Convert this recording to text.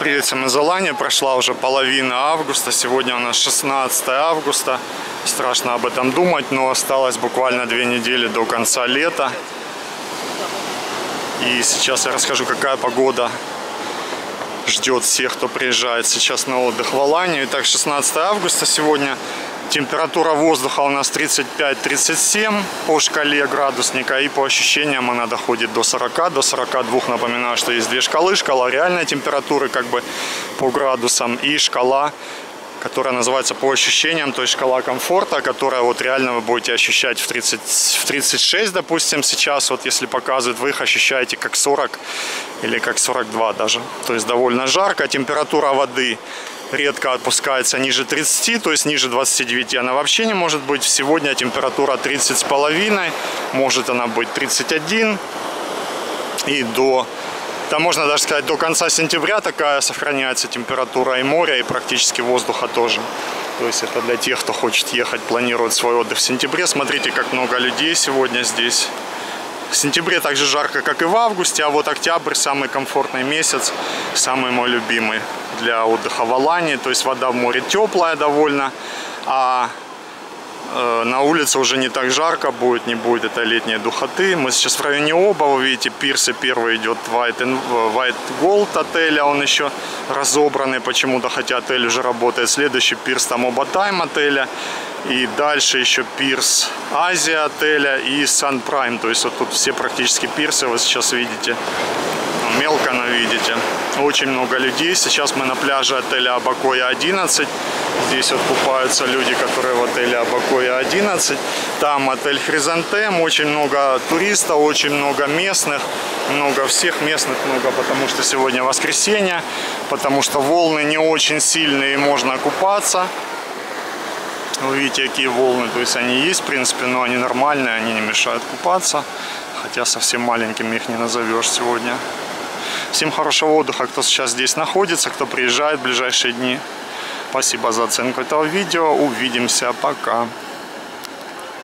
Привет всем из Алании. Прошла уже половина августа. Сегодня у нас 16 августа. Страшно об этом думать, но осталось буквально две недели до конца лета. И сейчас я расскажу, какая погода ждет всех, кто приезжает сейчас на отдых в Аланию. Итак, 16 августа сегодня. Температура воздуха у нас 35-37 по шкале градусника. И по ощущениям она доходит до 40, до 42. Напоминаю, что есть две шкалы. Шкала реальной температуры как бы по градусам и шкала которая называется по ощущениям, то есть шкала комфорта, которая вот реально вы будете ощущать в, 30, в 36, допустим, сейчас, вот если показывают, вы их ощущаете как 40 или как 42 даже. То есть довольно жарко. Температура воды редко отпускается ниже 30, то есть ниже 29 она вообще не может быть. Сегодня температура 30 с половиной, может она быть 31 и до там можно даже сказать, до конца сентября такая сохраняется температура и моря, и практически воздуха тоже. То есть это для тех, кто хочет ехать, планирует свой отдых в сентябре. Смотрите, как много людей сегодня здесь. В сентябре так же жарко, как и в августе, а вот октябрь самый комфортный месяц, самый мой любимый для отдыха в Алании. То есть вода в море теплая довольно, а Э, на улице уже не так жарко будет, не будет этой летней духоты. Мы сейчас в районе Оба, вы видите, пирсы первый идет White, and, White Gold отеля, он еще разобранный почему-то, хотя отель уже работает. Следующий пирс там Оба Тайм отеля. И дальше еще пирс Азия отеля и Sun Prime. То есть вот тут все практически пирсы вы сейчас видите мелко, но видите. Очень много людей. Сейчас мы на пляже отеля Абакоя 11. Здесь вот купаются люди, которые в отеле Абакоя 11. Там отель Хризантем. Очень много туристов, очень много местных. Много всех местных много, потому что сегодня воскресенье. Потому что волны не очень сильные, можно купаться. Вы видите, какие волны. То есть они есть, в принципе, но они нормальные, они не мешают купаться. Хотя совсем маленькими их не назовешь сегодня. Всем хорошего отдыха, кто сейчас здесь находится, кто приезжает в ближайшие дни. Спасибо за оценку этого видео. Увидимся. Пока.